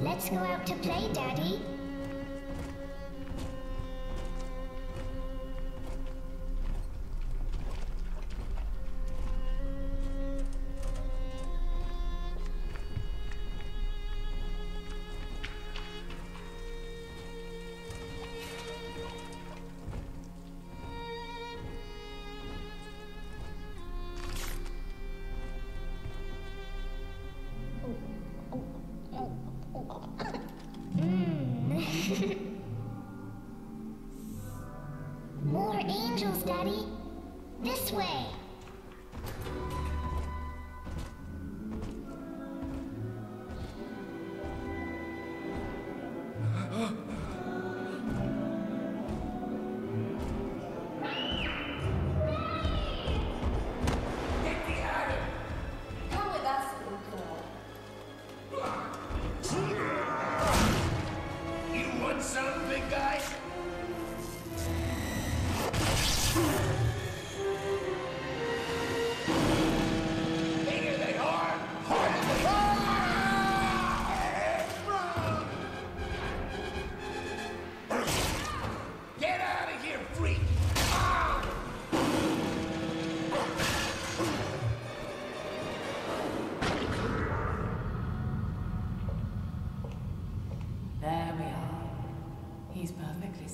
Let's go out to play, Daddy.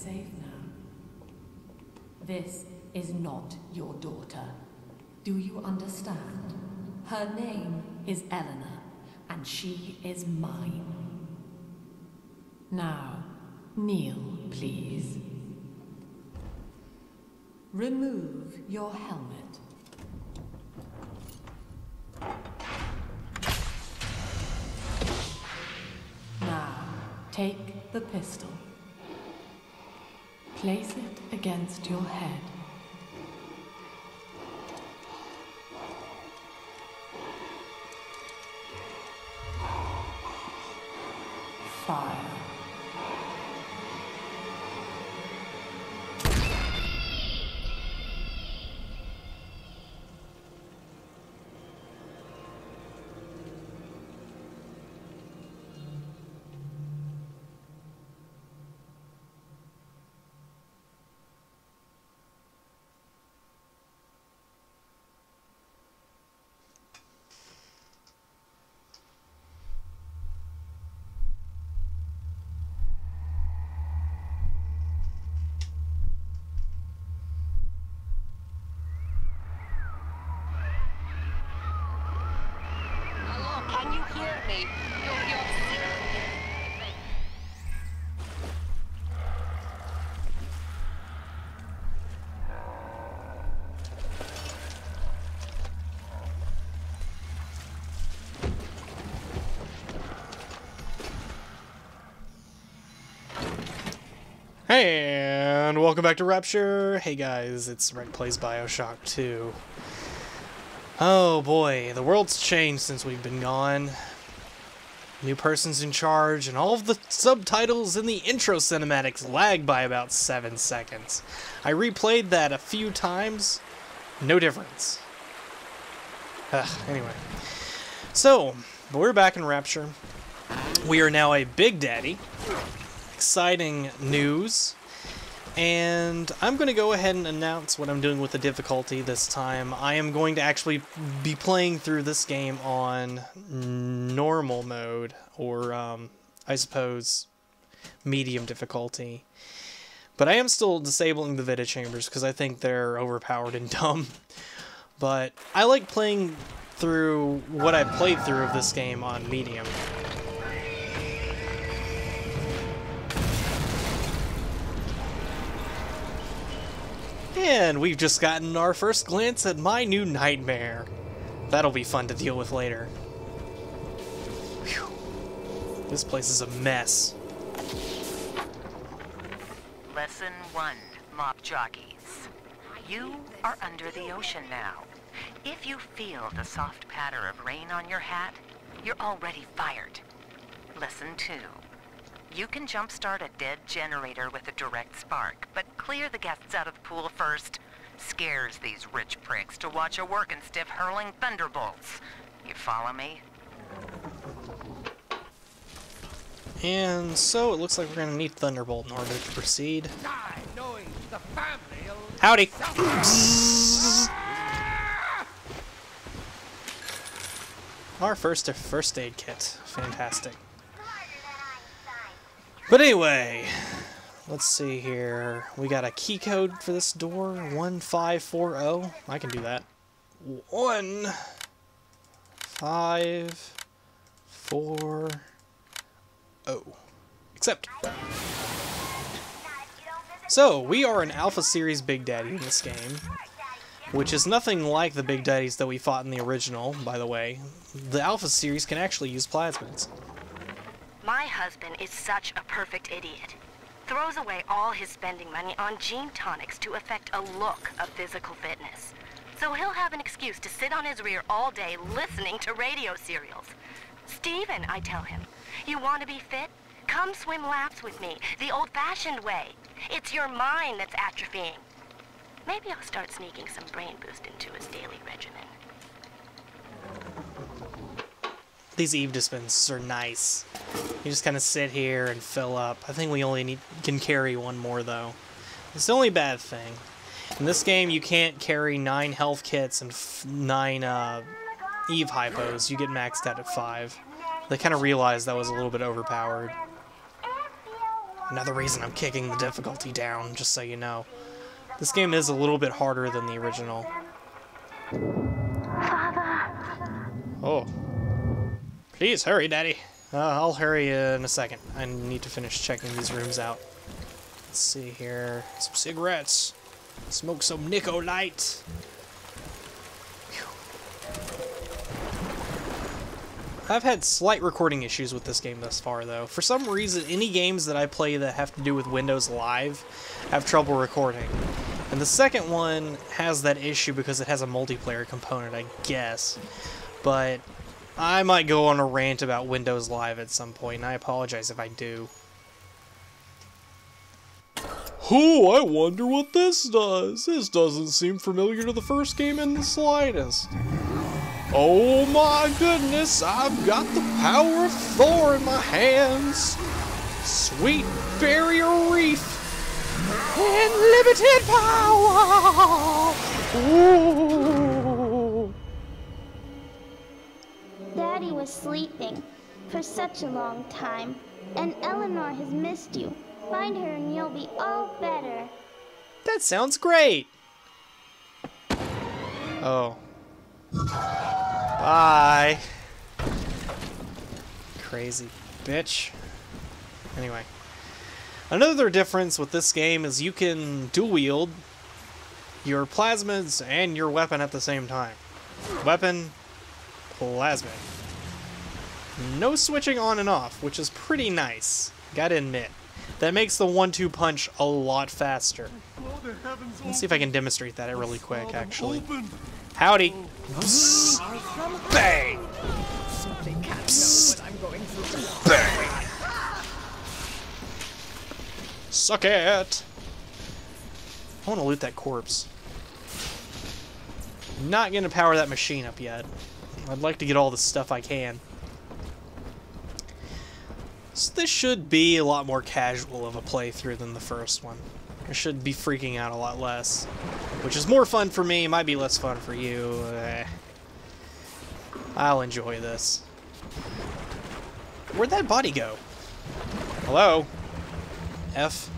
Safe now. This is not your daughter. Do you understand? Her name is Eleanor, and she is mine. Now, kneel, please. Remove your helmet. Now, take the pistol. Place it against your head. Me? You're, you're And welcome back to Rapture. Hey guys, it's Rek Plays Bioshock 2. Oh boy, the world's changed since we've been gone. New person's in charge, and all of the subtitles in the intro cinematics lag by about 7 seconds. I replayed that a few times, no difference. Ugh, anyway. So, we're back in Rapture. We are now a Big Daddy exciting news. And I'm going to go ahead and announce what I'm doing with the difficulty this time. I am going to actually be playing through this game on normal mode, or um, I suppose medium difficulty. But I am still disabling the Vita chambers because I think they're overpowered and dumb. But I like playing through what I played through of this game on medium. And we've just gotten our first glance at my new nightmare. That'll be fun to deal with later. Phew. This place is a mess. Lesson 1, Mop Jockeys. You are under the ocean now. If you feel the soft patter of rain on your hat, you're already fired. Lesson 2. You can jumpstart a dead generator with a direct spark, but clear the guests out of the pool first. Scares these rich pricks to watch a working stiff hurling thunderbolts. You follow me? And so it looks like we're gonna need Thunderbolt in order to proceed. Howdy! Our first first aid kit. Fantastic. But anyway, let's see here. We got a key code for this door. 1540. I can do that. One, five, four, oh. Accept. So, we are an Alpha Series Big Daddy in this game, which is nothing like the Big Daddies that we fought in the original, by the way. The Alpha Series can actually use plasmids. My husband is such a perfect idiot. Throws away all his spending money on gene tonics to affect a look of physical fitness. So he'll have an excuse to sit on his rear all day listening to radio serials. Steven, I tell him, you want to be fit? Come swim laps with me, the old-fashioned way. It's your mind that's atrophying. Maybe I'll start sneaking some brain boost into his daily regimen. These Eve dispensers are nice. You just kind of sit here and fill up. I think we only need can carry one more though. It's the only bad thing. In this game, you can't carry nine health kits and f nine uh, Eve hypos. You get maxed out at five. They kind of realized that was a little bit overpowered. Another reason I'm kicking the difficulty down, just so you know. This game is a little bit harder than the original. Father. Oh. Please hurry, Daddy. Uh, I'll hurry in a second. I need to finish checking these rooms out. Let's see here. Some cigarettes. Smoke some Nico Light. I've had slight recording issues with this game thus far, though. For some reason, any games that I play that have to do with Windows Live have trouble recording. And the second one has that issue because it has a multiplayer component, I guess. But I might go on a rant about Windows Live at some point, and I apologize if I do. Oh, I wonder what this does. This doesn't seem familiar to the first game in the slightest. Oh my goodness, I've got the power of Thor in my hands. Sweet barrier reef. Unlimited power. Ooh. Sleeping for such a long time, and Eleanor has missed you. Find her and you'll be all better. That sounds great. Oh. Bye. Crazy bitch. Anyway. Another difference with this game is you can dual wield your plasmids and your weapon at the same time. Weapon, plasmid. No switching on and off, which is pretty nice. Gotta admit. That makes the one-two punch a lot faster. Let's see if I can demonstrate that really quick, actually. Howdy. Psst. Bang. Psst. Bang. Suck it. I want to loot that corpse. Not gonna power that machine up yet. I'd like to get all the stuff I can. So this should be a lot more casual of a playthrough than the first one. I should be freaking out a lot less. Which is more fun for me, might be less fun for you. Eh. I'll enjoy this. Where'd that body go? Hello? F?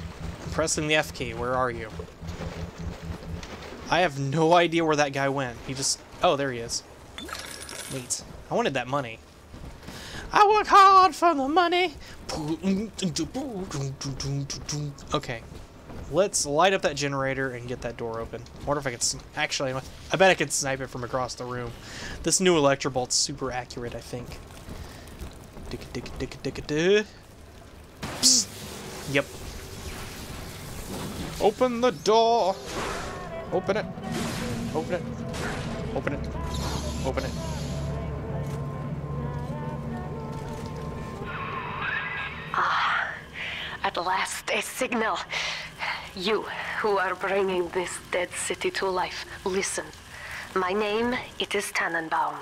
I'm pressing the F key, where are you? I have no idea where that guy went. He just... Oh, there he is. Neat. I wanted that money. I work hard for the money. Okay. Let's light up that generator and get that door open. I wonder if I can... Actually, I bet I can snipe it from across the room. This new Electrobolt's super accurate, I think. Psst. Yep. Open the door. Open it. Open it. Open it. Open it. At last, a signal. You, who are bringing this dead city to life, listen. My name, it is Tenenbaum.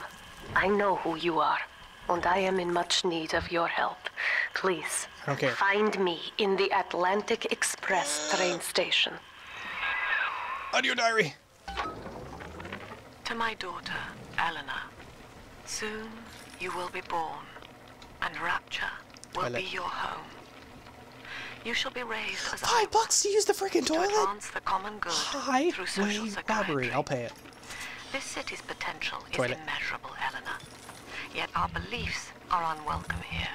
I know who you are, and I am in much need of your help. Please, I find me in the Atlantic Express train station. Audio diary. To my daughter, Eleanor. Soon you will be born, and Rapture will Toilet. be your home. You shall be raised as Five bucks to use the freaking to toilet. advance the common good Highway through social robbery. I'll pay it. This city's potential is Toilet. immeasurable, Eleanor. Yet our beliefs are unwelcome here.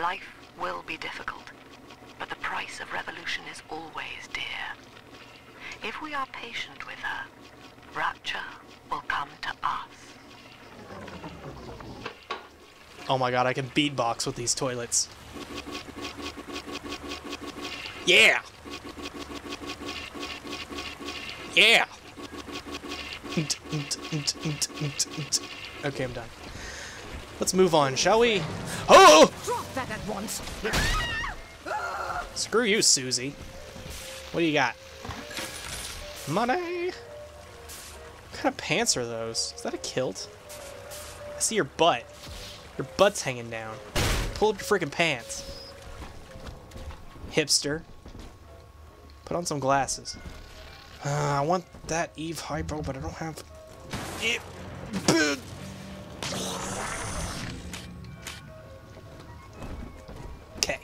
Life will be difficult, but the price of revolution is always dear. If we are patient with her, rapture will come to us. Oh my god, I can beatbox with these toilets. Yeah! Yeah! Okay, I'm done. Let's move on, shall we? Oh! Drop that at once. Screw you, Susie. What do you got? Money! What kind of pants are those? Is that a kilt? I see your butt. Your butt's hanging down. Pull up your freaking pants. Hipster. Put on some glasses. Uh, I want that Eve Hypo, but I don't have it. Okay.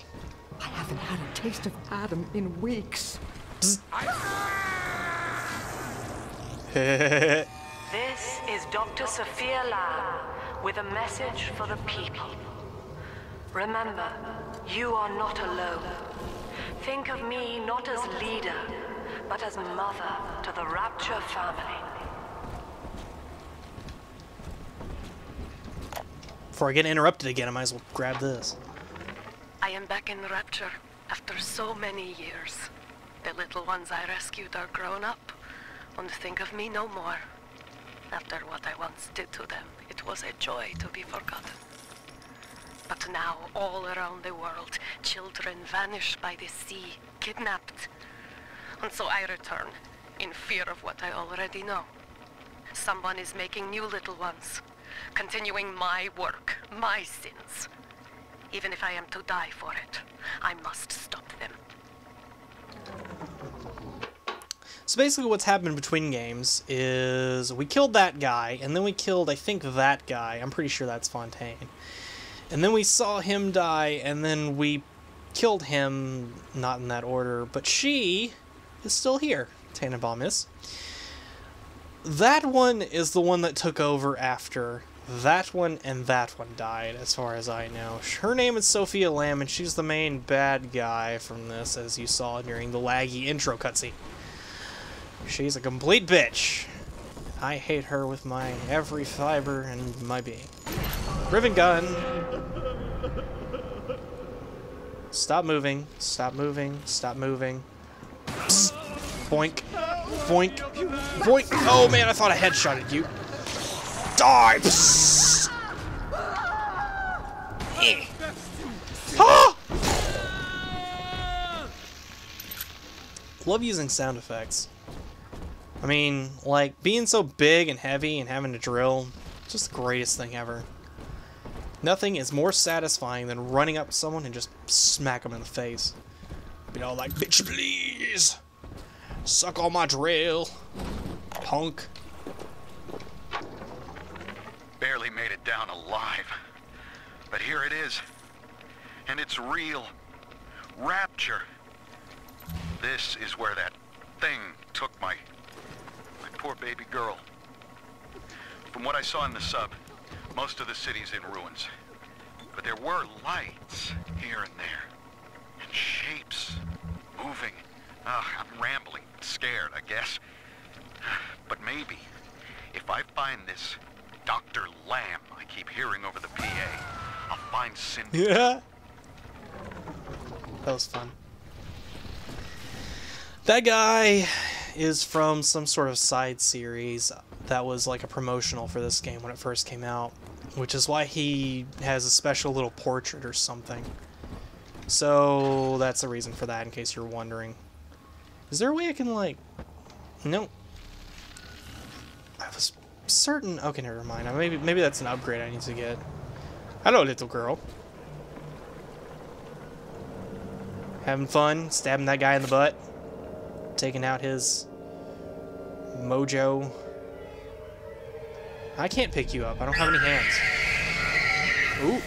I haven't had a taste of Adam in weeks. This is Dr. Sophia Lamb with a message for the people. Remember, you are not alone. Think of me not as leader, but as mother to the Rapture family. Before I get interrupted again, I might as well grab this. I am back in Rapture after so many years. The little ones I rescued are grown up and think of me no more. After what I once did to them, it was a joy to be forgotten. But now, all around the world, children vanish by the sea, kidnapped. And so I return, in fear of what I already know. Someone is making new little ones, continuing my work, my sins. Even if I am to die for it, I must stop them. So basically what's happened between games is we killed that guy, and then we killed, I think, that guy. I'm pretty sure that's Fontaine. And then we saw him die, and then we killed him, not in that order, but she is still here. Tenenbaum is. That one is the one that took over after that one and that one died, as far as I know. Her name is Sophia Lamb, and she's the main bad guy from this, as you saw during the laggy intro cutscene. She's a complete bitch. I hate her with my every fiber and my being. Rivet gun. Stop moving. Stop moving. Stop moving. Psst. Boink. Boink. Boink. Oh man, I thought I headshotted you. Die! Psst. Eh. Ah! Love using sound effects. I mean, like, being so big and heavy and having to drill, just the greatest thing ever. Nothing is more satisfying than running up someone and just smack them in the face. Be all like, bitch, please! Suck on my drill, punk. Barely made it down alive. But here it is. And it's real. Rapture. This is where that thing took my... my poor baby girl. From what I saw in the sub, most of the city's in ruins. But there were lights here and there. And shapes. Moving. Ugh, I'm rambling. Scared, I guess. But maybe, if I find this Dr. Lamb I keep hearing over the PA, I'll find Cindy. Yeah. That was fun. That guy is from some sort of side series that was like a promotional for this game when it first came out, which is why he has a special little portrait or something. So that's the reason for that, in case you're wondering. Is there a way I can, like... Nope. I was certain... Okay, never mind. Maybe, maybe that's an upgrade I need to get. Hello, little girl. Having fun, stabbing that guy in the butt. Taking out his... Mojo. I can't pick you up. I don't have any hands. Ooh.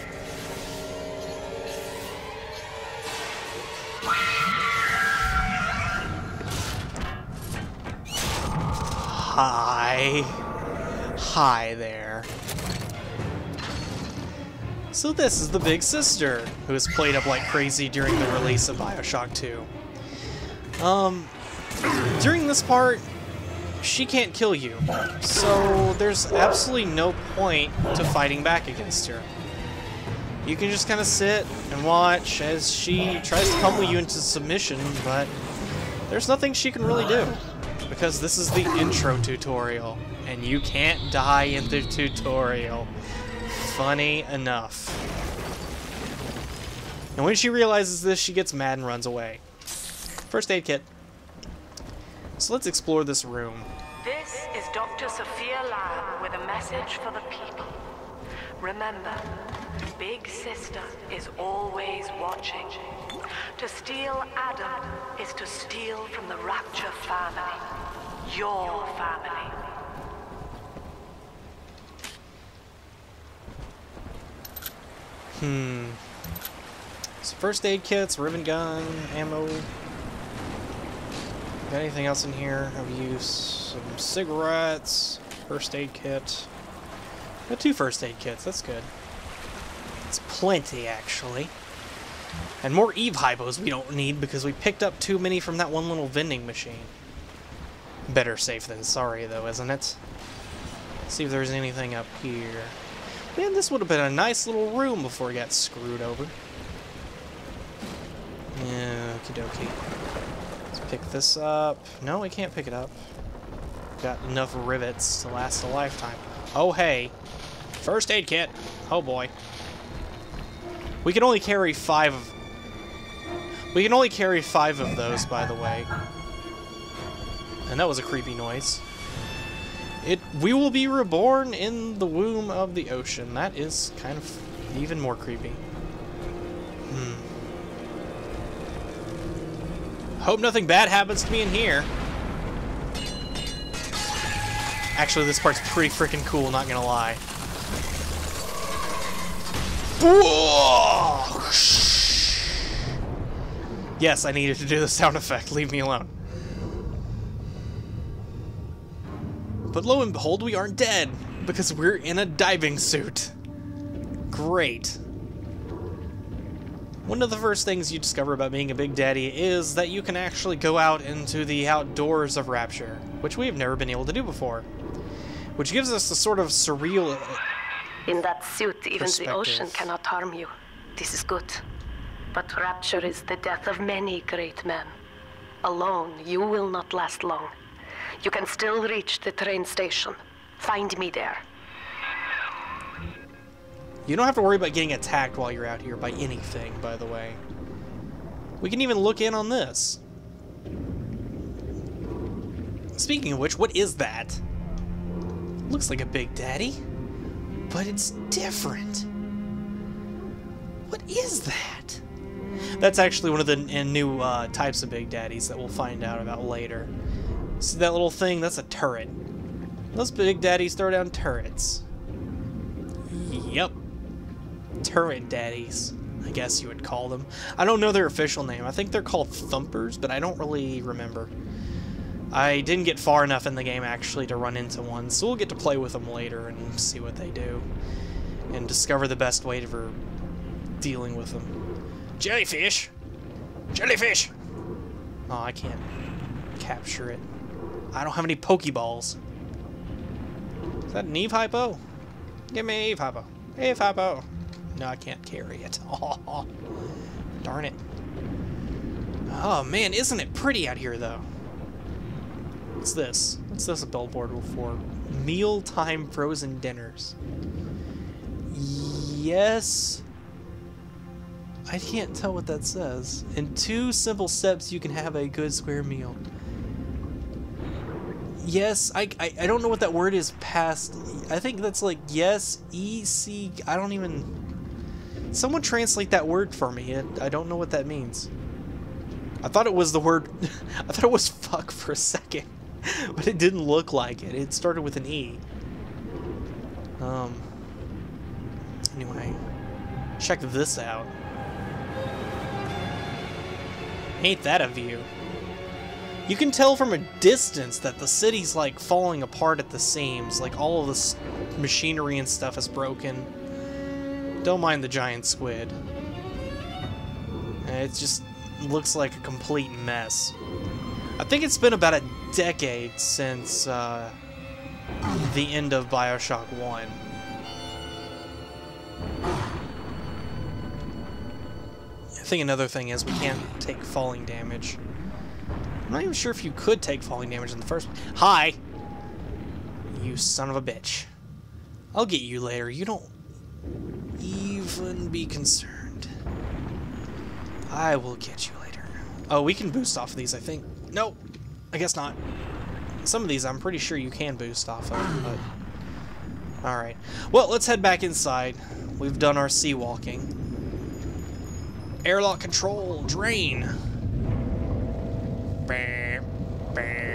Hi. Hi there. So this is the big sister, who has played up like crazy during the release of Bioshock 2. Um, during this part, she can't kill you, so there's absolutely no point to fighting back against her. You can just kind of sit and watch as she tries to pummel you into submission, but there's nothing she can really do because this is the intro tutorial, and you can't die in the tutorial. Funny enough. And when she realizes this, she gets mad and runs away. First aid kit. So let's explore this room. This is Dr. Sophia Lamb with a message for the people. Remember, Big Sister is always watching. To steal Adam is to steal from the Rapture family. Your family. Hmm. So first aid kits, rivet gun, ammo. Got anything else in here of use? Some cigarettes, first aid kit. Got two first aid kits, that's good. It's plenty, actually. And more Eve hypos we don't need because we picked up too many from that one little vending machine. Better safe than sorry, though, isn't it? see if there's anything up here. Man, this would have been a nice little room before it got screwed over. Yeah, okie dokie. Pick this up. No, we can't pick it up. Got enough rivets to last a lifetime. Oh, hey. First aid kit. Oh, boy. We can only carry five of... We can only carry five of those, by the way. And that was a creepy noise. It, we will be reborn in the womb of the ocean. That is kind of even more creepy. Hmm. Hope nothing bad happens to me in here. Actually, this part's pretty freaking cool, not gonna lie. Yes, I needed to do the sound effect. Leave me alone. But lo and behold, we aren't dead, because we're in a diving suit. Great. One of the first things you discover about being a Big Daddy is that you can actually go out into the outdoors of Rapture, which we have never been able to do before. Which gives us a sort of surreal... Uh, In that suit, even the ocean cannot harm you. This is good. But Rapture is the death of many great men. Alone, you will not last long. You can still reach the train station. Find me there. You don't have to worry about getting attacked while you're out here by anything, by the way. We can even look in on this. Speaking of which, what is that? Looks like a Big Daddy, but it's different. What is that? That's actually one of the new uh, types of Big Daddies that we'll find out about later. See that little thing? That's a turret. Those Big Daddies throw down turrets. Yep. Turret Daddies, I guess you would call them. I don't know their official name. I think they're called Thumpers, but I don't really remember. I didn't get far enough in the game, actually, to run into one, so we'll get to play with them later and see what they do. And discover the best way for dealing with them. Jellyfish! Jellyfish! Oh, I can't capture it. I don't have any Pokeballs. Is that an Eve Hypo? Give me Eve Hypo. Eve Hypo. No, I can't carry it. Oh, darn it. Oh, man, isn't it pretty out here, though? What's this? What's this a billboard for? Mealtime frozen dinners. Yes. I can't tell what that says. In two simple steps, you can have a good square meal. Yes, I, I, I don't know what that word is past. I think that's like yes, E, C, I don't even... Someone translate that word for me. I, don't know what that means. I thought it was the word... I thought it was fuck for a second. but it didn't look like it. It started with an E. Um... Anyway, check this out. Ain't that a view? You can tell from a distance that the city's like falling apart at the seams, like all of this machinery and stuff is broken. Don't mind the giant squid. It just looks like a complete mess. I think it's been about a decade since uh, the end of Bioshock 1. I think another thing is we can't take falling damage. I'm not even sure if you could take falling damage in the first. Hi! You son of a bitch. I'll get you later. You don't even be concerned. I will get you later. Oh, we can boost off of these, I think. Nope. I guess not. Some of these I'm pretty sure you can boost off of, but... Alright. Well, let's head back inside. We've done our sea walking. Airlock control, drain. Bam, bam.